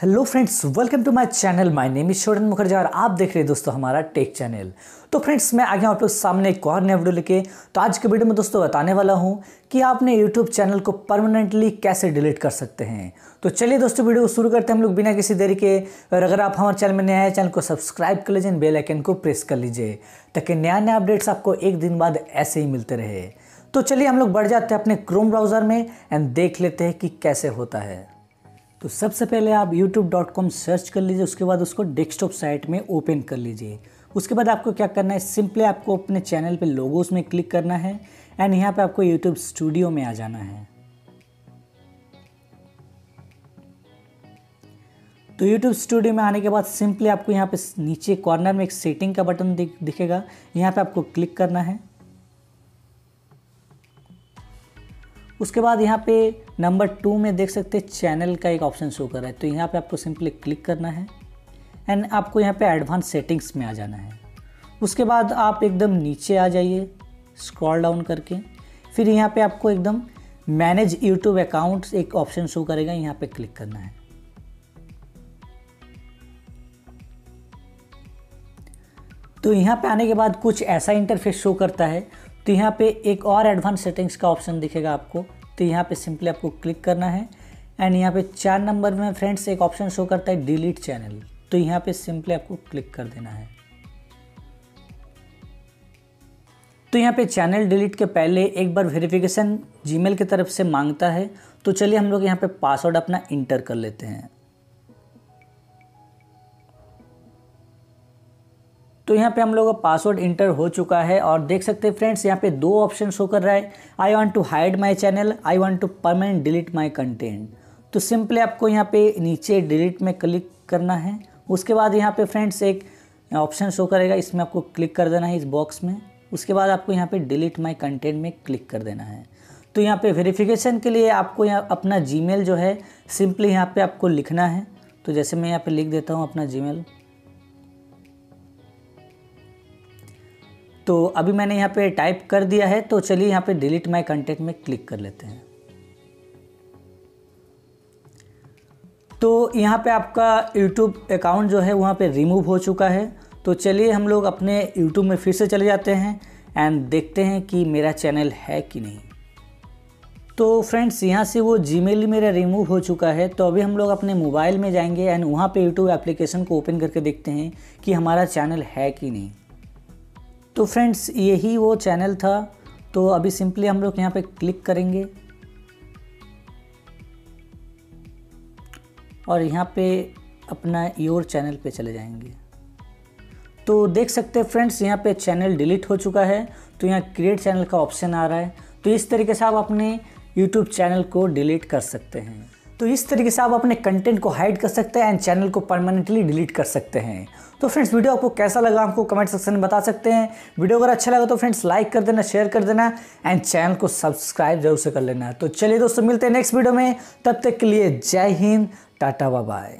Hello friends welcome to my channel my name is Shoran Mukherjee और आप देख रहे हैं दोस्तों हमारा टेक चैनल तो फ्रेंड्स मैं आ गया आप लोग सामने एक और नया वीडियो लेके। तो आज के वीडियो में दोस्तों बताने वाला हूँ कि आप अपने यूट्यूब चैनल को परमानेंटली कैसे डिलीट कर सकते हैं। तो चलिए दोस्तों वीडियो शुरू करते हैं हम लोग बिना किसी देरी के। और अगर आप हमारे चैनल में नया है चैनल को सब्सक्राइब कर लीजिए बेल आइकन को प्रेस कर लीजिए, ताकि नया नया अपडेट्स आपको एक दिन बाद ऐसे ही मिलते रहे। तो चलिए हम लोग बढ़ जाते हैं अपने क्रोम ब्राउज़र में एंड देख लेते हैं कि कैसे होता है। तो सबसे पहले आप youtube.com सर्च कर लीजिए, उसके बाद उसको डेस्कटॉप साइट में ओपन कर लीजिए। उसके बाद आपको क्या करना है सिंपली आपको अपने चैनल पे लोगोस में क्लिक करना है एंड यहाँ पे आपको यूट्यूब स्टूडियो में आ जाना है। तो यूट्यूब स्टूडियो में आने के बाद सिंपली आपको यहाँ पे नीचे कॉर्नर में एक सेटिंग का बटन दिखेगा। यहाँ पे आपको क्लिक करना है। उसके बाद यहाँ पे नंबर टू में देख सकते हैं, चैनल का एक ऑप्शन शो कर रहा है। तो यहाँ पे आपको सिंपली क्लिक करना है एंड आपको यहाँ पे एडवांस सेटिंग्स में आ जाना है। उसके बाद आप एकदम नीचे आ जाइए, स्क्रॉल डाउन करके। फिर यहाँ पे आपको एकदम मैनेज यूट्यूब अकाउंट एक ऑप्शन शो करेगा, यहाँ पे क्लिक करना है। तो यहाँ पे आने के बाद कुछ ऐसा इंटरफेस शो करता है तो यहाँ पे एक और एडवांस सेटिंग्स का ऑप्शन दिखेगा आपको। तो यहाँ पे सिंपली आपको क्लिक करना है। एंड यहाँ पे चार नंबर में फ्रेंड्स एक ऑप्शन शो करता है डिलीट चैनल तो यहाँ पे सिंपली आपको क्लिक कर देना है। तो यहाँ पे चैनल डिलीट के पहले एक बार वेरिफिकेशन जीमेल की तरफ़ से माँगता है। तो चलिए हम लोग यहाँ पे पासवर्ड अपना इंटर कर लेते हैं। तो यहाँ पे हम लोग का पासवर्ड इंटर हो चुका है और देख सकते हैं फ्रेंड्स यहाँ पे दो ऑप्शन शो कर रहा है। I want to hide my channel I want to permanent delete my content तो सिंपली आपको यहाँ पे नीचे डिलीट में क्लिक करना है। उसके बाद यहाँ पे फ्रेंड्स एक ऑप्शन शो करेगा इसमें आपको क्लिक कर देना है इस बॉक्स में। उसके बाद आपको यहाँ पे डिलीट माई कंटेंट में क्लिक कर देना है। तो यहाँ पे वेरिफिकेशन के लिए आपको यहाँ अपना जीमेल जो है सिंपली यहाँ पे आपको लिखना है। तो जैसे मैं यहाँ पे लिख देता हूँ अपना जीमेल तो अभी मैंने यहाँ पे टाइप कर दिया है तो चलिए यहाँ पे डिलीट माय कंटेंट में क्लिक कर लेते हैं। तो यहाँ पे आपका यूट्यूब अकाउंट जो है, वहाँ पे रिमूव हो चुका है। तो चलिए हम लोग अपने यूट्यूब में फिर से चले जाते हैं एंड देखते हैं कि मेरा चैनल है कि नहीं। तो फ्रेंड्स यहाँ से वो जी मेल मेरा रिमूव हो चुका है। तो अभी हम लोग अपने मोबाइल में जाएँगे एंड वहाँ पे यूट्यूब एप्लीकेशन को ओपन करके देखते हैं कि हमारा चैनल है कि नहीं। तो फ्रेंड्स यही वो चैनल था। तो अभी सिंपली हम लोग यहाँ पे क्लिक करेंगे। और यहाँ पे अपना योर चैनल पे चले जाएँगे। तो देख सकते हैं फ्रेंड्स यहाँ पे चैनल डिलीट हो चुका है। तो यहाँ क्रिएट चैनल का ऑप्शन आ रहा है। तो इस तरीके से आप अपने यूट्यूब चैनल को डिलीट कर सकते हैं। तो इस तरीके से आप अपने कंटेंट को हाइड कर सकते हैं एंड चैनल को परमानेंटली डिलीट कर सकते हैं। तो फ्रेंड्स वीडियो आपको कैसा लगा आपको कमेंट सेक्शन में बता सकते हैं। वीडियो अगर अच्छा लगा तो फ्रेंड्स लाइक कर देना शेयर कर देना एंड चैनल को सब्सक्राइब ज़रूर से कर लेना। तो चलिए दोस्तों, मिलते हैं नेक्स्ट वीडियो में। तब तक के लिए जय हिंद, टाटा बाय